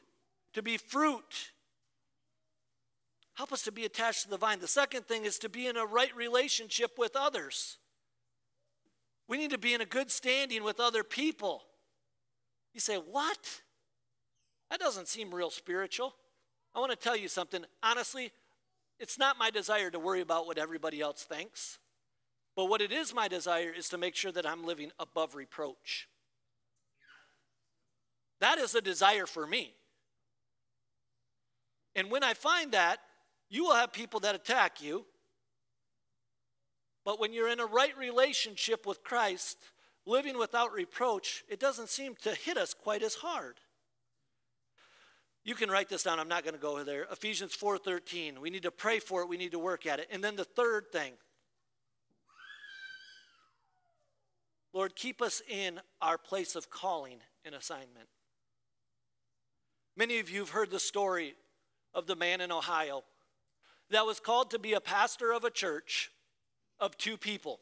to be fruit. Help us to be attached to the vine. The second thing is to be in a right relationship with others. We need to be in a good standing with other people. You say, What? That doesn't seem real spiritual. I want to tell you something. Honestly, it's not my desire to worry about what everybody else thinks. But what it is my desire is to make sure that I'm living above reproach. That is a desire for me. And when I find that, you will have people that attack you. But when you're in a right relationship with Christ, living without reproach, it doesn't seem to hit us quite as hard. You can write this down. I'm not going to go there. Ephesians 4:13. We need to pray for it. We need to work at it. And then the third thing. Lord, keep us in our place of calling and assignment. Many of you have heard the story of the man in Ohio that was called to be a pastor of a church of two people.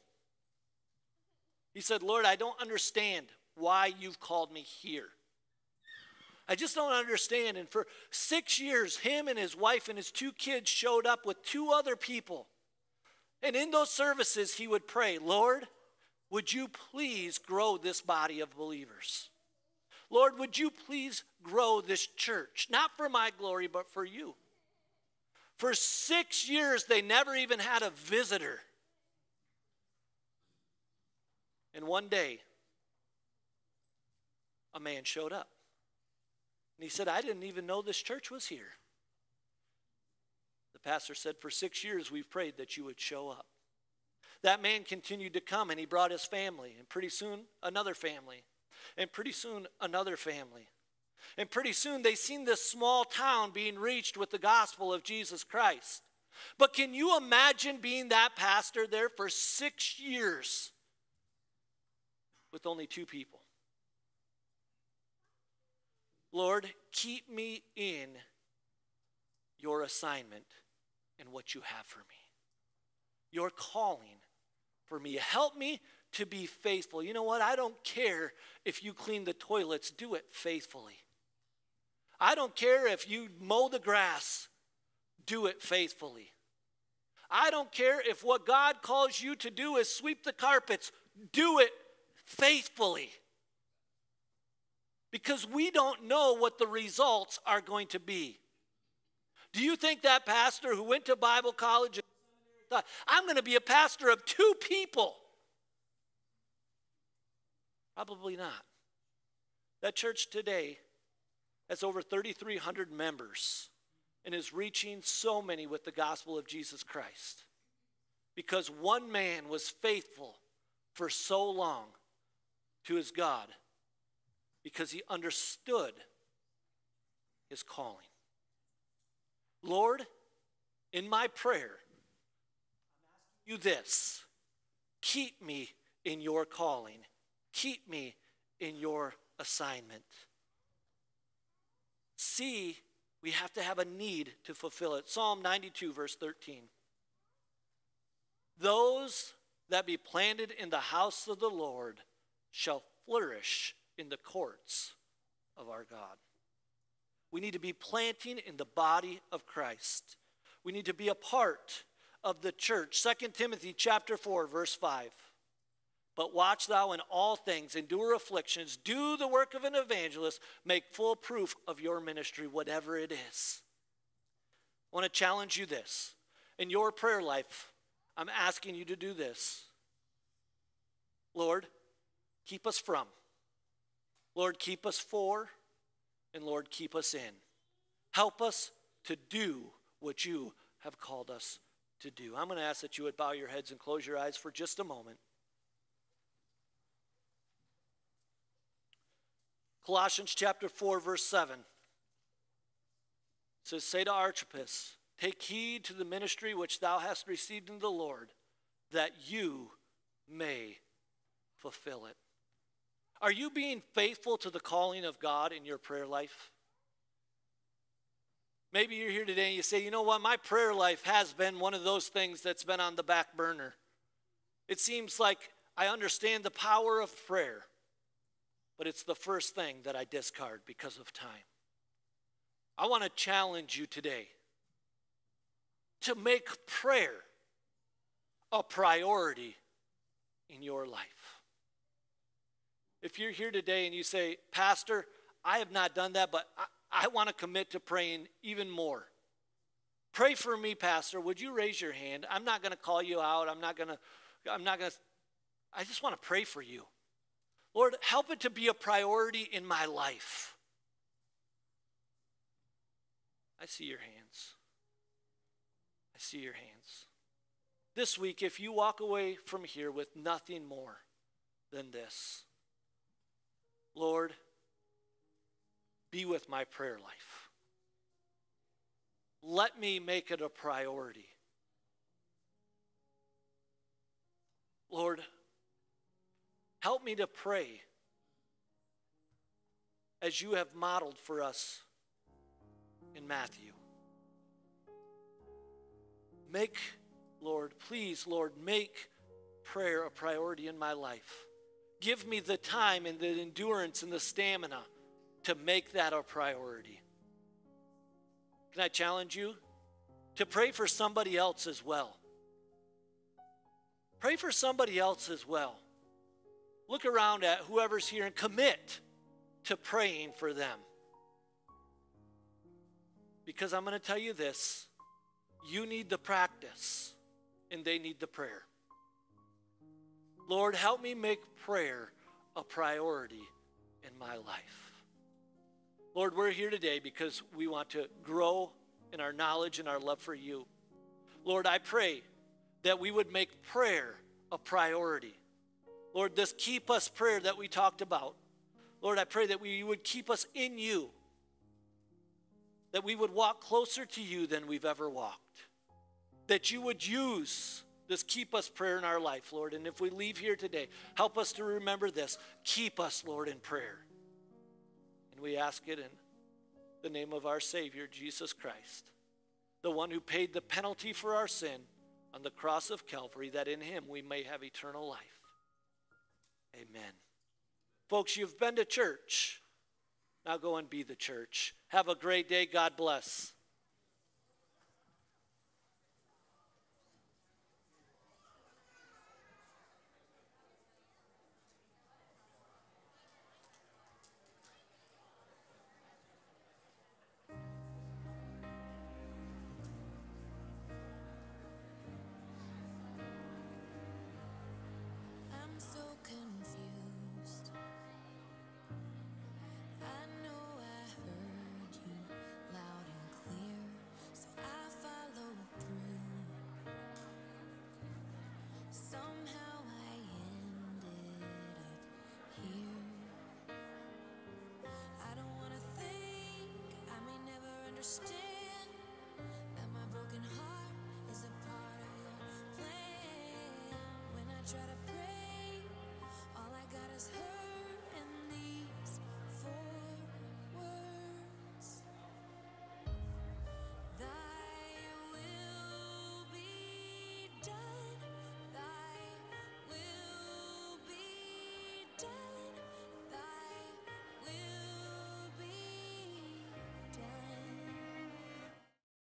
He said, Lord, I don't understand why you've called me here. I just don't understand. And for six years, him and his wife and his two kids showed up with two other people. And in those services, he would pray, Lord, would you please grow this body of believers? Lord, would you please grow this church? Not for my glory, but for you. For six years, they never even had a visitor. And one day, a man showed up. And he said, I didn't even know this church was here. The pastor said, For six years, we've prayed that you would show up. That man continued to come and he brought his family, and pretty soon, another family, and pretty soon, another family. And pretty soon, they seen this small town being reached with the gospel of Jesus Christ. But can you imagine being that pastor there for six years with only two people? Lord, keep me in your assignment and what you have for me, your calling for me. Help me to be faithful. You know what? I don't care if you clean the toilets, do it faithfully. I don't care if you mow the grass, do it faithfully. I don't care if what God calls you to do is sweep the carpets, do it faithfully because we don't know what the results are going to be. Do you think that pastor who went to Bible college thought, I'm going to be a pastor of two people? Probably not. That church today has over 3,300 members and is reaching so many with the gospel of Jesus Christ because one man was faithful for so long to his God because he understood his calling. Lord, in my prayer, you this keep me in your calling, keep me in your assignment. See, we have to have a need to fulfill it. Psalm 92, verse 13. Those that be planted in the house of the Lord shall flourish in the courts of our God. We need to be planting in the body of Christ. We need to be a part of the church. 2 Timothy chapter 4 verse 5. But watch thou in all things, endure afflictions, do the work of an evangelist, make full proof of your ministry, whatever it is. I want to challenge you this. In your prayer life, I'm asking you to do this. Lord, keep us from Lord, keep us for, and Lord, keep us in. Help us to do what you have called us to do. I'm going to ask that you would bow your heads and close your eyes for just a moment. Colossians chapter 4, verse 7 says, Say to Archippus, Take heed to the ministry which thou hast received in the Lord, that you may fulfill it. Are you being faithful to the calling of God in your prayer life? Maybe you're here today and you say, you know what, my prayer life has been one of those things that's been on the back burner. It seems like I understand the power of prayer, but it's the first thing that I discard because of time. I want to challenge you today to make prayer a priority in your life. If you're here today and you say, Pastor, I have not done that, but I, want to commit to praying even more. Pray for me, Pastor. Would you raise your hand? I'm not going to call you out. I'm not going to, I'm not going to, I just want to pray for you. Lord, help it to be a priority in my life. I see your hands. I see your hands. This week, if you walk away from here with nothing more than this, Lord, be with my prayer life. Let me make it a priority. Lord, help me to pray as you have modeled for us in Matthew. Make, Lord, please, Lord, make prayer a priority in my life. Give me the time and the endurance and the stamina to make that a priority. Can I challenge you to pray for somebody else as well? Pray for somebody else as well. Look around at whoever's here and commit to praying for them. Because I'm going to tell you this you need the practice, and they need the prayer. Lord, help me make prayer a priority in my life. Lord, we're here today because we want to grow in our knowledge and our love for you. Lord, I pray that we would make prayer a priority. Lord, this keep us prayer that we talked about. Lord, I pray that we would keep us in you that we would walk closer to you than we've ever walked. That you would use this keep us prayer in our life, Lord. And if we leave here today, help us to remember this. Keep us, Lord, in prayer. And we ask it in the name of our Savior, Jesus Christ, the one who paid the penalty for our sin on the cross of Calvary, that in him we may have eternal life. Amen. Folks, you've been to church. Now go and be the church. Have a great day. God bless. understand.